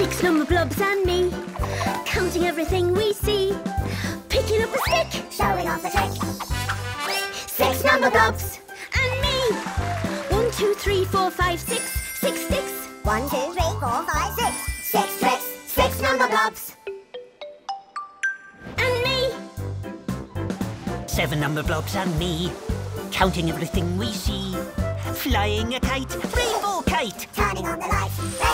Six number blobs and me, counting everything we see. Picking up a stick, Showing off the trick. six number blobs and me. One, two, three, four, five, six, six sticks. One, two, three, four, five, six. Six tricks. Six number blobs. And me. Seven number blobs and me, counting everything we see. Flying a kite, rainbow kite. Turning on the lights.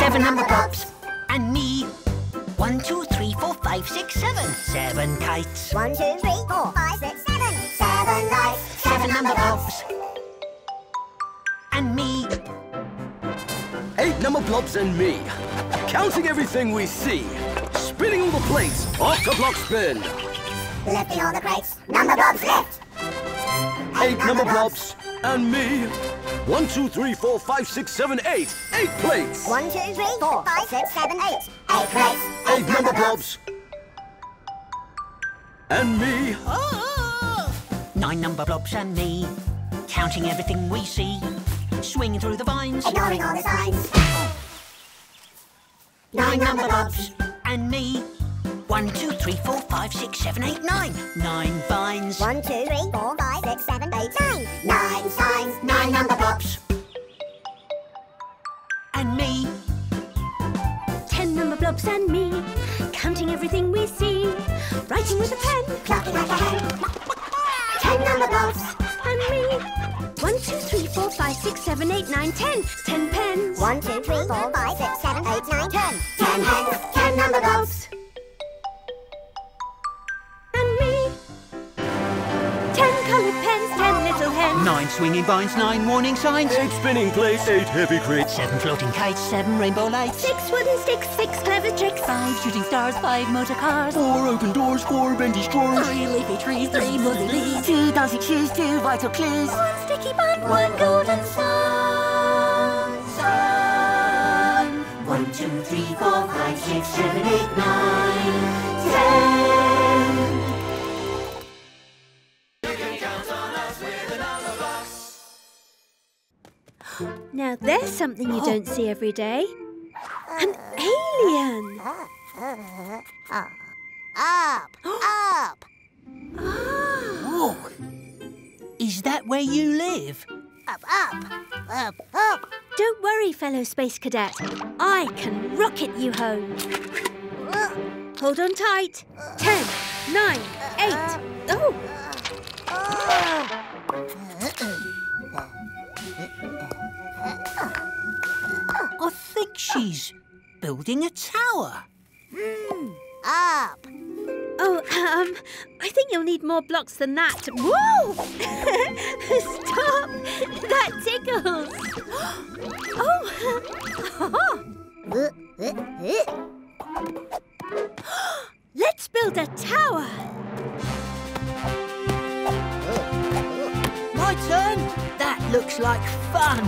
Rainbow lights. Seven number blobs and me. One, two, three, four, five, six, seven. Seven kites. One, two, three, four, five, six, seven. Seven lights. Seven number blobs and me. Eight number blobs and me. Counting everything we see. Spinning all the plates. Off the block spin. Lifting all the crates. Number blobs lift. Eight number blobs and me. One, two, three, four, five, six, seven, eight. Eight plates. One, two, three, four, five, six, seven, eight. Eight crates. Eight number blobs. And me. Oh. Nine number blobs and me, counting everything we see. Swinging through the vines. Ignoring all the signs. Nine number blobs and me. One, two, three, four, five, six, seven, eight, nine. Nine vines. One, two, three, four, five, six, seven, eight, nine. Nine signs. Nine Writing with a pen. Clucking like a hen. Ten number blobs. and me. One, two, three, four, five, six, seven, eight, nine, ten. Ten pens. One, two, three, four, five, six, seven, eight, nine, ten. Ten hens. Ten number blobs. Coloured pens, ten little hens. Nine swinging vines, nine warning signs. Eight spinning plates. Eight heavy crates. Seven floating kites, seven rainbow lights. Six wooden sticks, six clever tricks. Five shooting stars, five motor cars. Four open doors. Four bendy straws. Three leafy trees, three muddy leaves. Two dancing shoes, two vital clues. One sticky bun, one golden sun. Sun. One, two, three, four, five, six, seven, eight, nine, ten. Now there's something you don't see every day. An alien. Up. Up. Whoa! Is that where you live? Up. Up. Up. Up. Don't worry, fellow space cadet. I can rocket you home. Hold on tight. Ten, nine, eight. Oh, uh, uh, uh, I think she's building a tower. Up. oh, um, I think you'll need more blocks than that. Whoa! Stop! That tickles. Oh. Let's build a tower. Looks like fun.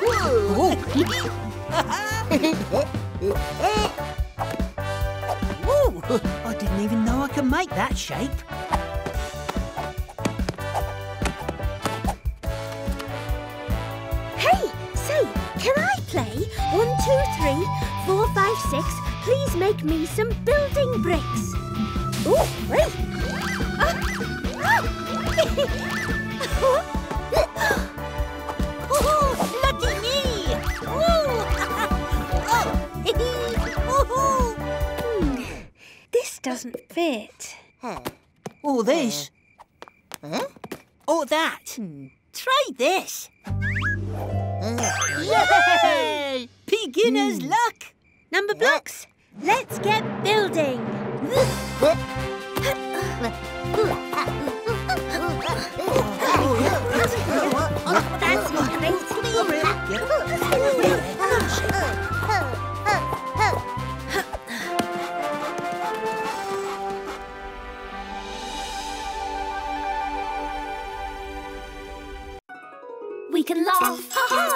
Whoa! I didn't even know I could make that shape. Hey, say, can I play? One, two, three, four, five, six. Please make me some building bricks. Ooh, wait. Ah, lucky me! Hmm, This doesn't fit. Or this. Huh? Or that. Try this. Yay! Beginner's luck. Number blocks, let's get building.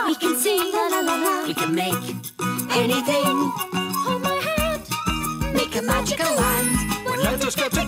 we can sing, la la la la. We can make Anything, hold my hand, make a magical land. When letters get together,